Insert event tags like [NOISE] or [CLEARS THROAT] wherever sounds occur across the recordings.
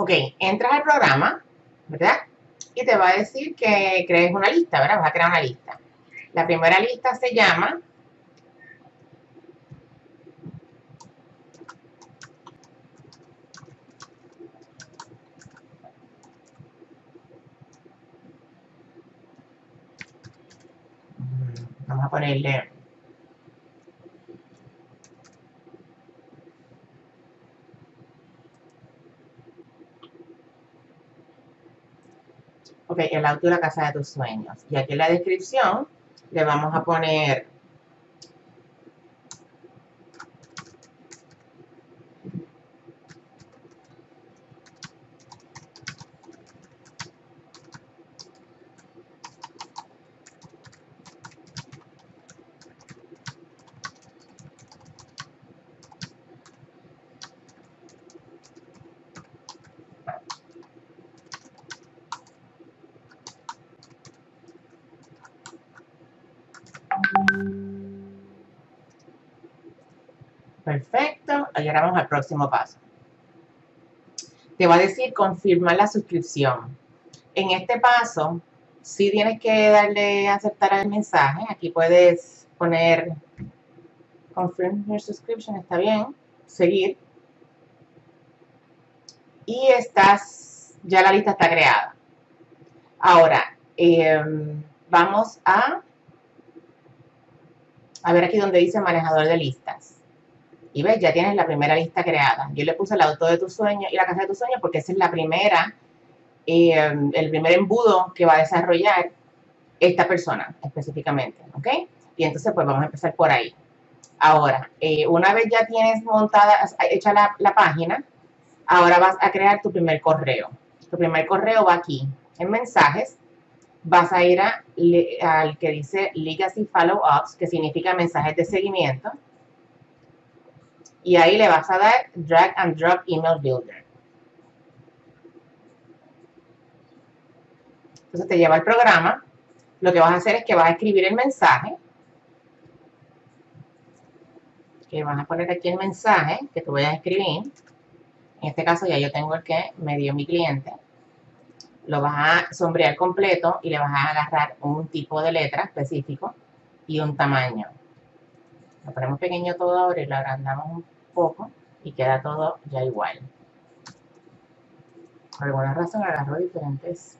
Ok, entras al programa, ¿verdad? Y te va a decir que crees una lista, ¿verdad? Vas a crear una lista. La primera lista se llama Vamos a ponerle Ok, el auto de la casa de tus sueños. Y aquí en la descripción le vamos a poner Vamos al próximo paso. Te va a decir confirmar la suscripción. En este paso, si tienes que darle a aceptar al mensaje. Aquí puedes poner confirm your subscription, está bien, seguir. Y estás, ya la lista está creada. Ahora, em, vamos a a ver aquí donde dice manejador de listas. Y ves, ya tienes la primera lista creada. Yo le puse el auto de tu sueño y la casa de tu sueño porque esa es la primera, eh, el primer embudo que va a desarrollar esta persona específicamente, ¿ok? Y entonces pues vamos a empezar por ahí. Ahora, eh, una vez ya tienes montada, hecha la, la página, ahora vas a crear tu primer correo. Tu primer correo va aquí, en mensajes, vas a ir a, al que dice Legacy Follow-ups, que significa mensajes de seguimiento. Y ahí le vas a dar Drag and Drop Email Builder. Entonces te lleva al programa. Lo que vas a hacer es que vas a escribir el mensaje. Que vas a poner aquí el mensaje que tú voy a escribir. En este caso ya yo tengo el que me dio mi cliente lo vas a sombrear completo y le vas a agarrar un tipo de letra específico y un tamaño. Lo ponemos pequeño todo ahora y lo agrandamos un poco y queda todo ya igual. Por alguna razón agarro diferentes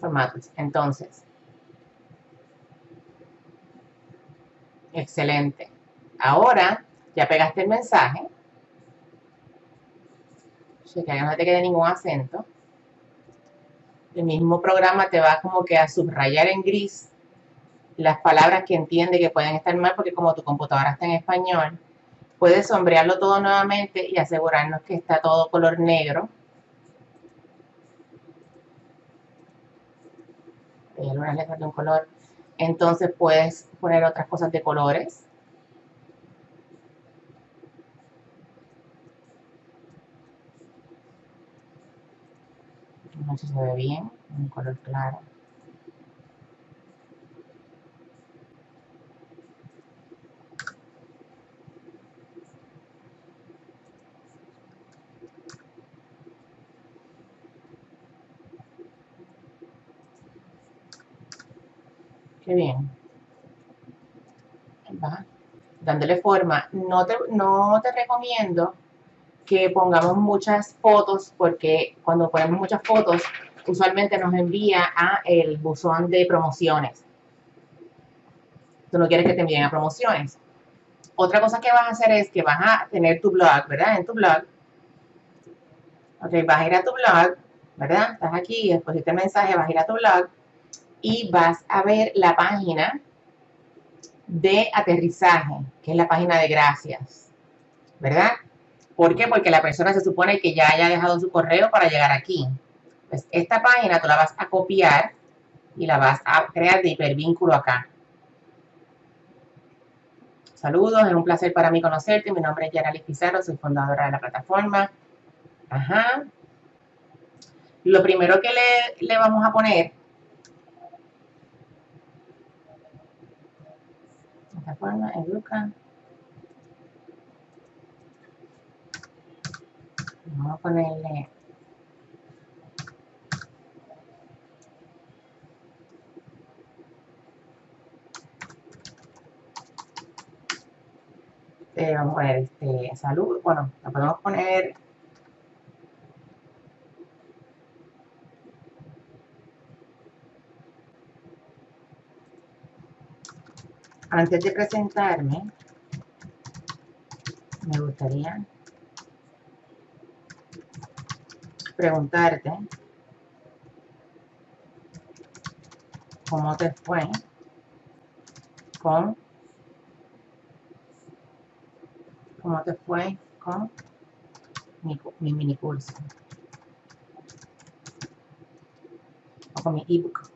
formatos. Entonces, excelente. Ahora ya pegaste el mensaje. que no te quede ningún acento el mismo programa te va como que a subrayar en gris las palabras que entiende que pueden estar mal, porque como tu computadora está en español, puedes sombrearlo todo nuevamente y asegurarnos que está todo color negro. Algunas letras de un color. Entonces puedes poner otras cosas de colores. no sé si se ve bien, un color claro. Bien. Dándole forma. No te, no te recomiendo que pongamos muchas fotos, porque cuando ponemos muchas fotos, usualmente nos envía a el buzón de promociones. Tú no quieres que te envíen a promociones. Otra cosa que vas a hacer es que vas a tener tu blog, ¿verdad? En tu blog. Ok, vas a ir a tu blog, ¿verdad? Estás aquí, después de este mensaje, vas a ir a tu blog y vas a ver la página de aterrizaje, que es la página de gracias, ¿verdad? ¿Por qué? Porque la persona se supone que ya haya dejado su correo para llegar aquí. Pues esta página tú la vas a copiar y la vas a crear de hipervínculo acá. Saludos, es un placer para mí conocerte. Mi nombre es Yaralis Pizarro, soy fundadora de la plataforma. Ajá. Lo primero que le, le vamos a poner plataforma educa Vamos a ponerle eh, vamos a poner este, salud, bueno, la podemos poner antes de presentarme, me gustaría preguntarte cómo te fue con cómo te fue con mi, mi mini curso o con mi ebook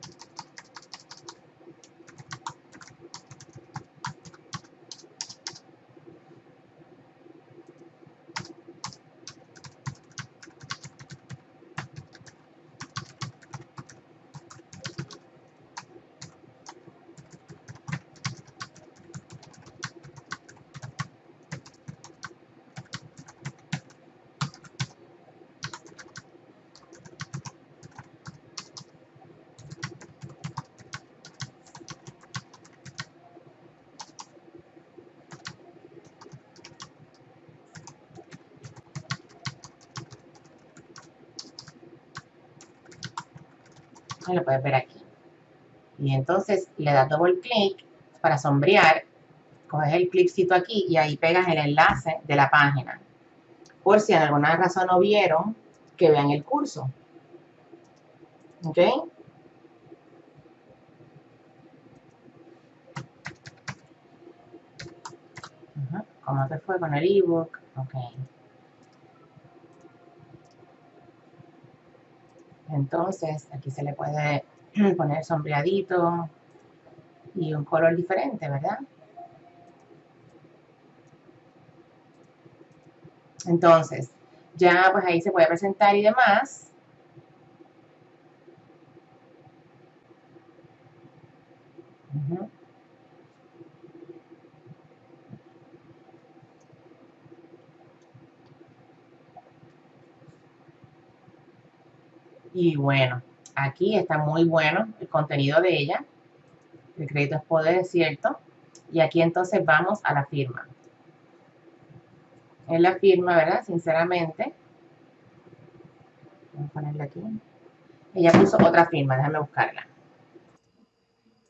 lo puedes ver aquí. Y entonces le das doble clic para sombrear, coges el clipcito aquí y ahí pegas el enlace de la página. Por si en alguna razón no vieron, que vean el curso. ¿Ok? ¿Cómo te fue con el ebook? Ok. Entonces, aquí se le puede [CLEARS THROAT] poner sombreadito y un color diferente, ¿verdad? Entonces, ya pues ahí se puede presentar y demás. Y bueno, aquí está muy bueno el contenido de ella. El crédito es poder, es cierto. Y aquí entonces vamos a la firma. En la firma, ¿verdad? Sinceramente. Vamos a ponerla aquí. Ella puso otra firma, déjame buscarla.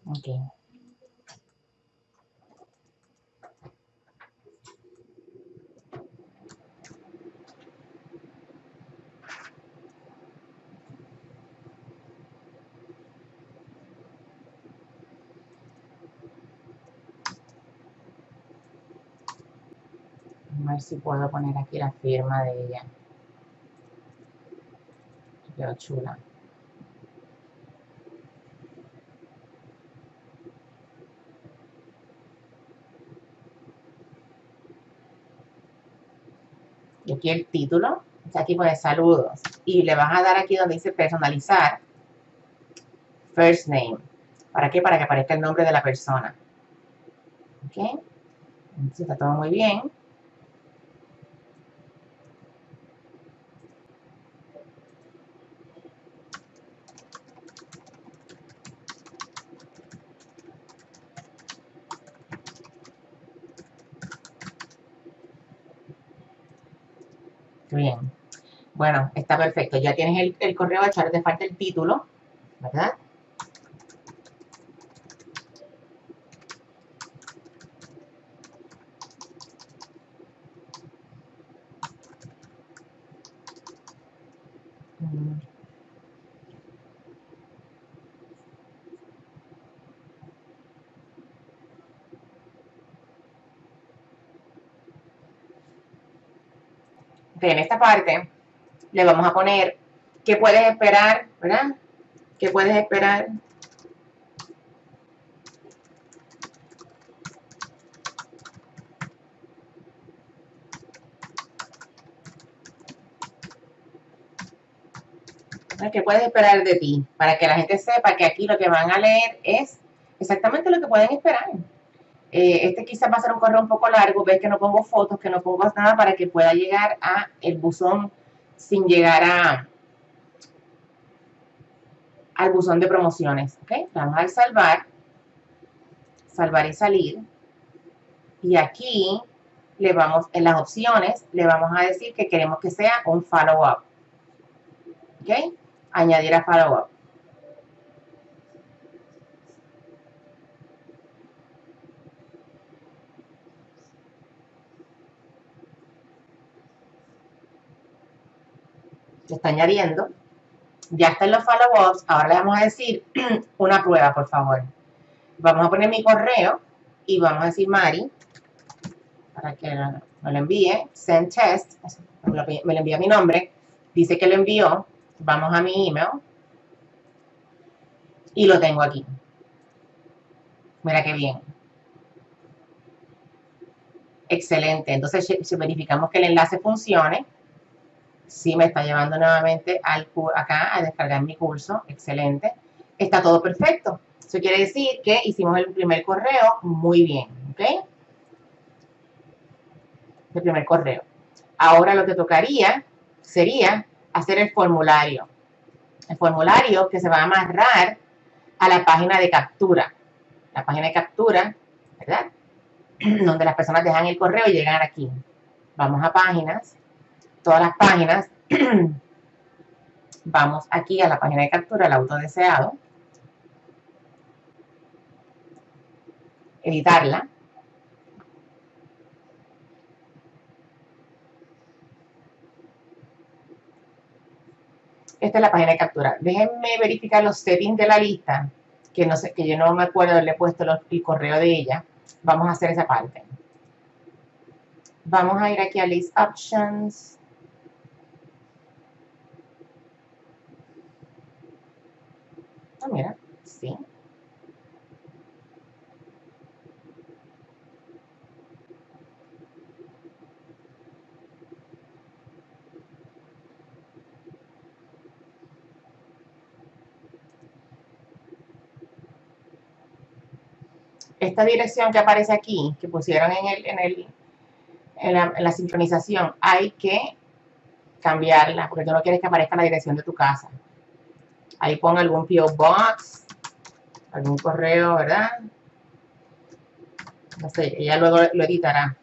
Ok. A ver si puedo poner aquí la firma de ella. Quedó chula. Y aquí el título. aquí pone saludos. Y le vas a dar aquí donde dice personalizar. First name. ¿Para qué? Para que aparezca el nombre de la persona. ¿Ok? Entonces está todo muy bien. Bien. Bueno, está perfecto. Ya tienes el, el correo hecho, ahora te falta el título, ¿verdad? En esta parte le vamos a poner qué puedes esperar, ¿verdad? ¿Qué puedes esperar? ¿Qué puedes esperar de ti? Para que la gente sepa que aquí lo que van a leer es exactamente lo que pueden esperar. Eh, este quizás va a ser un correo un poco largo, ves que no pongo fotos, que no pongo nada para que pueda llegar a el buzón sin llegar a al buzón de promociones. ¿ok? Vamos a salvar, salvar y salir. Y aquí le vamos, en las opciones, le vamos a decir que queremos que sea un follow-up. ¿Ok? Añadir a follow-up. Se está añadiendo. Ya está en los follow-ups. Ahora le vamos a decir [CLEARS THROAT] una prueba, por favor. Vamos a poner mi correo y vamos a decir Mari para que me lo envíe. Send test. Me lo envía mi nombre. Dice que lo envió. Vamos a mi email. Y lo tengo aquí. Mira qué bien. Excelente. Entonces, verificamos que el enlace funcione, sí me está llevando nuevamente al, acá a descargar mi curso. Excelente. Está todo perfecto. Eso quiere decir que hicimos el primer correo muy bien. ¿Ok? El primer correo. Ahora lo que tocaría sería hacer el formulario. El formulario que se va a amarrar a la página de captura. La página de captura, ¿verdad? [CLEARS THROAT] Donde las personas dejan el correo y llegan aquí. Vamos a páginas todas las páginas, [CLEARS THROAT] vamos aquí a la página de captura, el auto deseado, editarla, Esta es la página de captura. Déjenme verificar los settings de la lista, que, no sé, que yo no me acuerdo haberle puesto el correo de ella. Vamos a hacer esa parte. Vamos a ir aquí a List Options. Ah, mira, sí. Esta dirección que aparece aquí, que pusieron en, el, en, el, en, la, en la sincronización, hay que cambiarla, porque tú no quieres que aparezca la dirección de tu casa. Ahí pon algún PO Box, algún correo, ¿verdad? No sé, ella luego lo editará.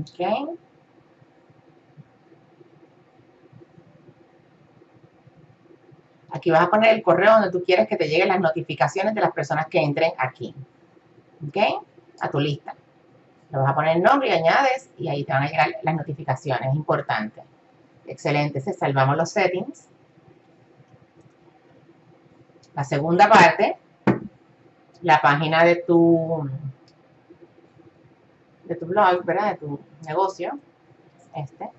Ok. Aquí vas a poner el correo donde tú quieres que te lleguen las notificaciones de las personas que entren aquí. ¿Ok? A tu lista. Le vas a poner el nombre y añades y ahí te van a llegar las notificaciones. Es importante. Excelente. Se salvamos los settings. La segunda parte, la página de tu de tu blog, ¿verdad? De tu negocio. Este.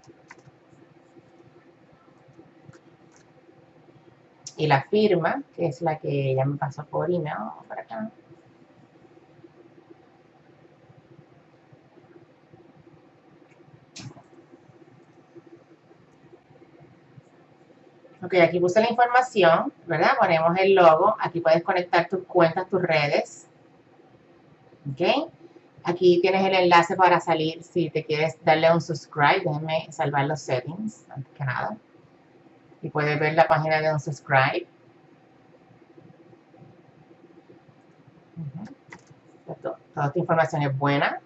Y la firma, que es la que ya me pasó por email, para acá. Ok, aquí puse la información, ¿verdad? Ponemos el logo. Aquí puedes conectar tus cuentas, tus redes. ¿Ok? Aquí tienes el enlace para salir si te quieres darle un subscribe. Déjenme salvar los settings, antes que nada. Y puedes ver la página de un subscribe. Toda esta información es buena.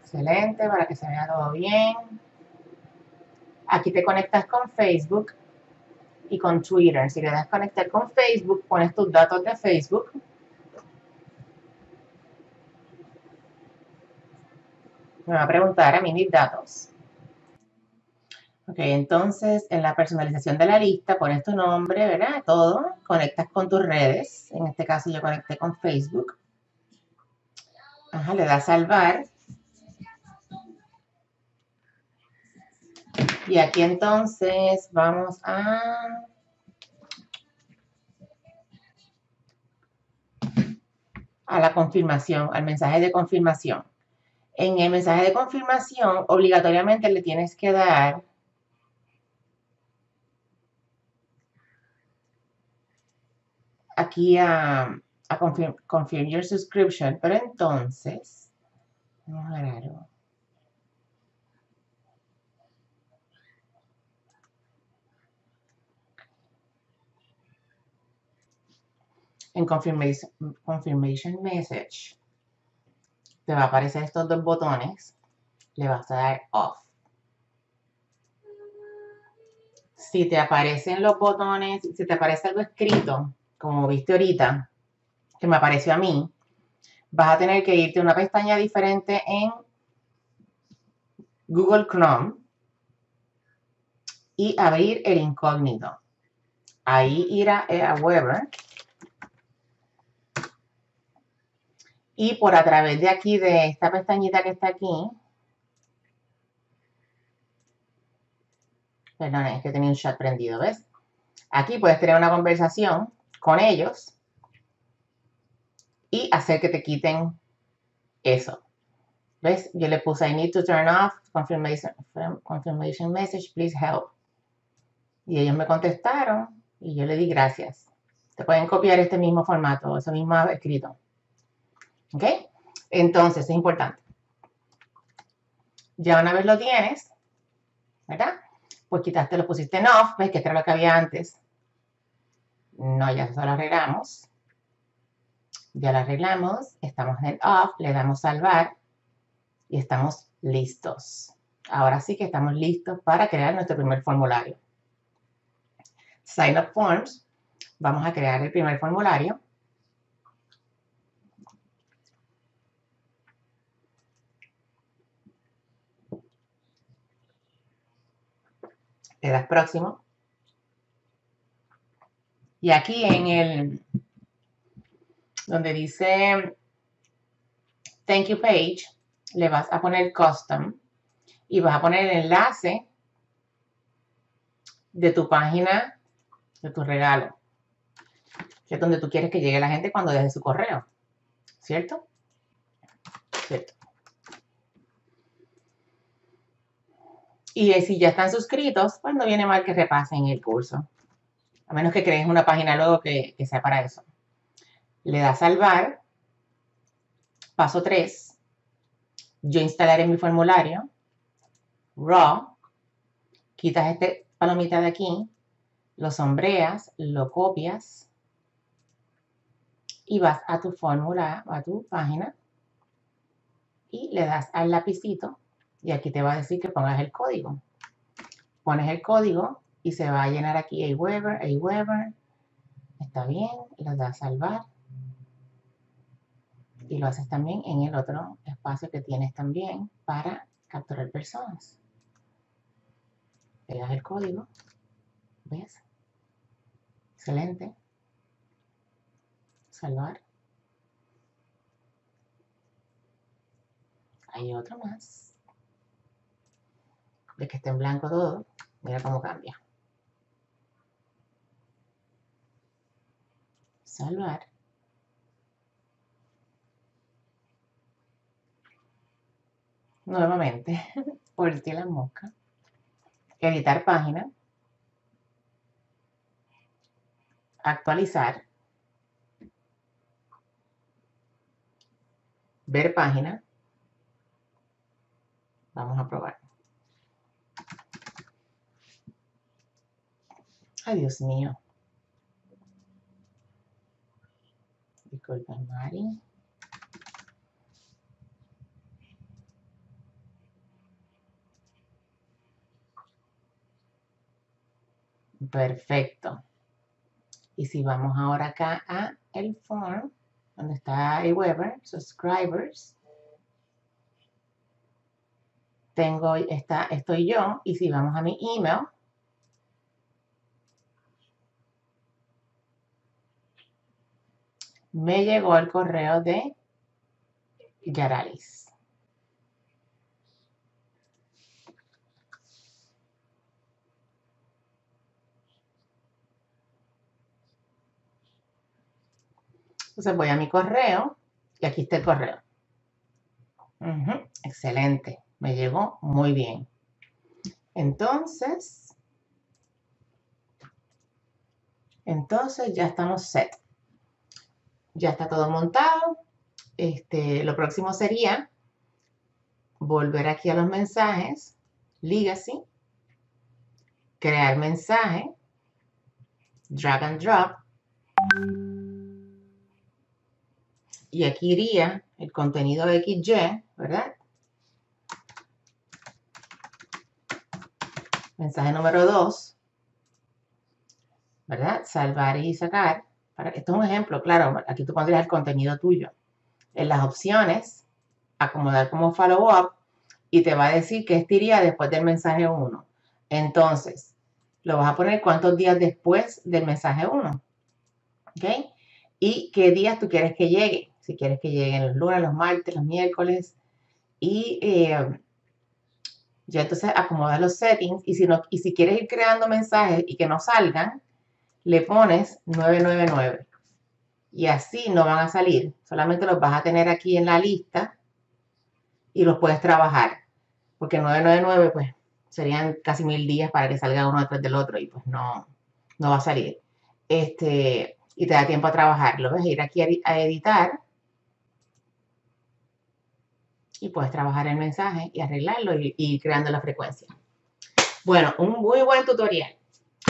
Excelente, para que se vea todo bien. Aquí te conectas con Facebook y con Twitter. Si le das conectar con Facebook, pones tus datos de Facebook. Me va a preguntar a mí mis datos. Ok, entonces en la personalización de la lista pones tu nombre, ¿verdad? Todo. Conectas con tus redes. En este caso yo conecté con Facebook. Ajá, le das salvar. Y aquí entonces vamos a... a la confirmación, al mensaje de confirmación. En el mensaje de confirmación, obligatoriamente le tienes que dar aquí a, confirm, your subscription, pero entonces, vamos a. En confirmation, message, te va a aparecer estos dos botones, le vas a dar off. Si te aparecen los botones, si te aparece algo escrito, como viste ahorita, que me apareció a mí, vas a tener que irte a una pestaña diferente en Google Chrome y abrir el incógnito. Ahí ir a, a Weber y por a través de aquí, de esta pestañita que está aquí, perdón, es que tenía un chat prendido, ¿ves? Aquí puedes tener una conversación con ellos y hacer que te quiten eso. ¿Ves? Yo le puse I need to turn off confirmation, confirmation message, please help. Y ellos me contestaron y yo le di gracias. Te pueden copiar este mismo formato, ese mismo escrito. ¿Ok? Entonces, es importante. Ya una vez lo tienes, ¿verdad? Pues quitaste, lo pusiste en off, ¿ves? Que era lo que había antes. No, ya eso lo arreglamos. Ya lo arreglamos. Estamos en off. Le damos salvar. Y estamos listos. Ahora sí que estamos listos para crear nuestro primer formulario. Sign Up Forms. Vamos a crear el primer formulario. Le das próximo. Y aquí en el, donde dice Thank you page, le vas a poner custom y vas a poner el enlace de tu página, de tu regalo, que es donde tú quieres que llegue la gente cuando deje su correo, ¿cierto? ¿Cierto? Y si ya están suscritos, pues no viene mal que repasen el curso a menos que crees una página luego que, sea para eso. Le das salvar. Paso 3. Yo instalaré mi formulario. Raw. Quitas este palomita de aquí. Lo sombreas. Lo copias. Y vas a tu fórmula, a tu página. Y le das al lapicito. Y aquí te va a decir que pongas el código. Pones el código y se va a llenar aquí Aweber, Aweber. Está bien, lo das a salvar. Y lo haces también en el otro espacio que tienes también para capturar personas. Pegas el código. ¿Ves? Excelente. Salvar. Hay otro más. De que esté en blanco todo. Mira cómo cambia. salvar. Nuevamente, [LAUGHS] por ti la mosca. Editar página. Actualizar. Ver página. Vamos a probar. Dios mío. Disculpa, Mari. Perfecto. Y si vamos ahora acá a el form, donde está el Weber, subscribers, tengo, está, estoy yo, y si vamos a mi email, me llegó el correo de Yaralis. Entonces voy a mi correo, Y aquí está el correo. excelente. Me llegó muy bien. Entonces, entonces ya estamos set. Ya está todo montado. Este, lo próximo sería volver aquí a los mensajes, Legacy, crear mensaje, drag and drop, y aquí iría el contenido de XY, ¿verdad? Mensaje número 2, ¿verdad? Salvar y sacar. Esto es un ejemplo, claro, aquí tú pondrías el contenido tuyo. En las opciones, acomodar como follow-up y te va a decir que este iría después del mensaje 1. Entonces, lo vas a poner cuántos días después del mensaje 1. ¿Ok? Y qué días tú quieres que llegue. Si quieres que lleguen los lunes, los martes, los miércoles. Y eh, ya entonces acomodas los settings. Y si, no, y si quieres ir creando mensajes y que no salgan, le pones 999. Y así no van a salir. Solamente los vas a tener aquí en la lista y los puedes trabajar. Porque 999, pues, serían casi mil días para que salga uno detrás del otro y pues no, no va a salir. Este, y te da tiempo a trabajarlo. Ves, ir aquí a editar y puedes trabajar el mensaje y arreglarlo y, y creando la frecuencia. Bueno, un muy buen tutorial.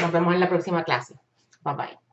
Nos vemos en la próxima clase. Bye-bye.